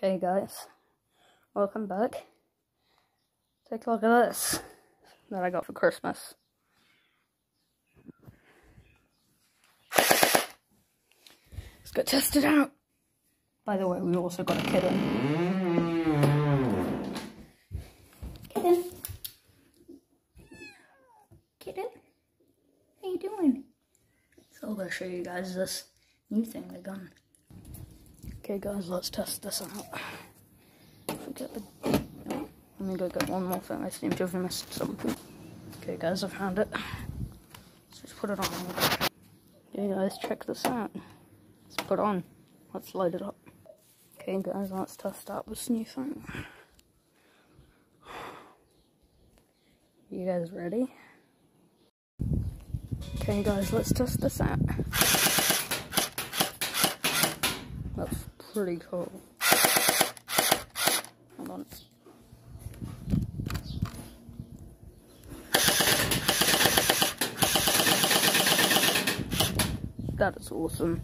Okay guys, welcome back. Take a look at this that I got for Christmas. Let's go test it out. By the way, we also got a kitten. Kitten. Kitten. How you doing? So I'm gonna show you guys this new thing they got. Okay guys, let's test this out. Forget the... Me go get one more thing. I seem to have missed something. Okay guys, I've found it. Let's just put it on. Okay guys, check this out. Let's put on. Let's light it up. Okay guys, let's test out this new thing. You guys ready? Okay guys, let's test this out. Pretty cool. Hold on. That is awesome.